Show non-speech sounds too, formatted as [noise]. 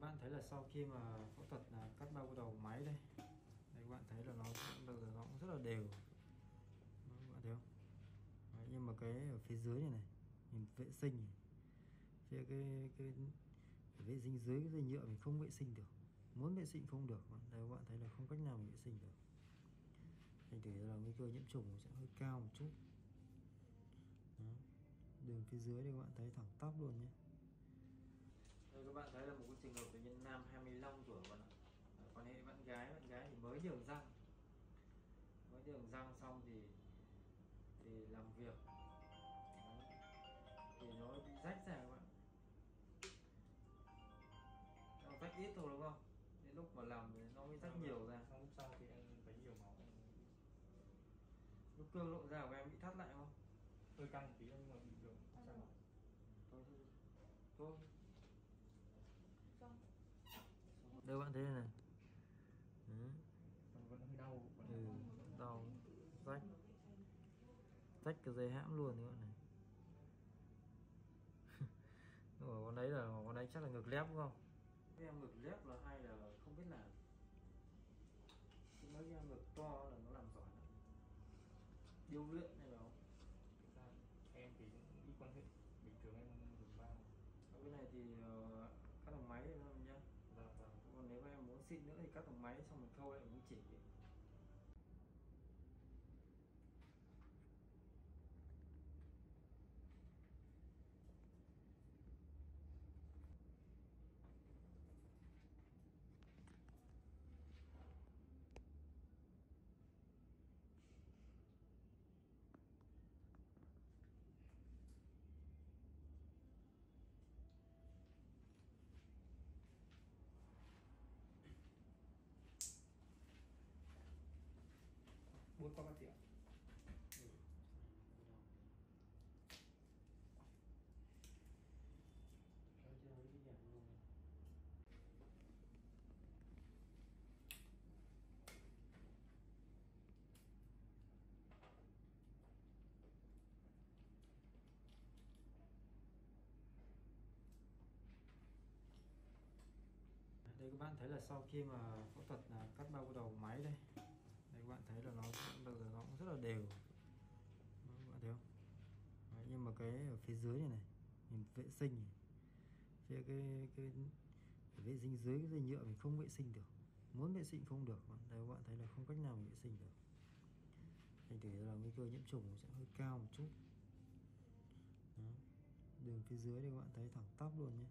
các bạn thấy là sau khi mà phẫu thuật là cắt bao cái đầu máy đây đây các bạn thấy là nó cũng được nó cũng rất là đều. Các bạn thấy không? Đấy, nhưng mà cái ở phía dưới này này nhìn vệ sinh này. phía cái cái cái vệ sinh dưới cái dây nhựa mình không vệ sinh được muốn vệ sinh không được. Đây các bạn thấy là không cách nào mình vệ sinh được. Thành thử là nguy cơ nhiễm trùng sẽ hơi cao một chút. Đó. đường phía dưới đây các bạn thấy thẳng tắp luôn nhé đây các bạn thấy là một cái trường hợp bệnh nhân nam 25 tuổi bạn ạ quan hệ bạn gái bạn gái thì mới nhường răng. Mới nhường răng xong thì thì làm việc. Đấy. thì nó bị rách ra các bạn. Nó rách ít thôi đúng không? Đến lúc mà làm thì nó mới rách nhiều ra. Xong lúc sau thì em thấy nhiều máu. Lúc cương lộ ra của em bị thắt lại không? Hơi căng tí nhưng mà bị được. Sao thôi thôi đây bạn thấy này? Này vẫn hơi đau ừ, đau. Rách. Rách cái dây hãm luôn các bạn này. [laughs] Mà con đấy là con đấy chắc là ngực lép đúng không? Cái em ngực lép là hay là không biết làm? Mấy em ngực to là nó làm giỏi lắm. Điêu luyện hay là không? Thực ra em thì cũng đi quan hệ bình thường em dùng bao Ở cái này thì uh, cắt bằng máy thôi nhá và và còn nếu mà em các dòng máy xong mình thôi lại mình chỉ bốn con ba triệu đây các bạn thấy là sau khi mà phẫu thuật là cắt bao đầu máy đây đây các bạn thấy là nó cũng được nó cũng rất là đều. Đó, các bạn thấy không? Đấy, nhưng mà cái ở phía dưới này này mình vệ sinh này. phía cái cái cái vệ sinh dưới cái dây nhựa mình không vệ sinh được. Muốn vệ sinh không được đây các bạn thấy là không cách nào mình vệ sinh được. Thành thử là nguy cơ nhiễm trùng sẽ hơi cao một chút. Đó. đường phía dưới đây các bạn thấy thẳng tắp luôn nhé.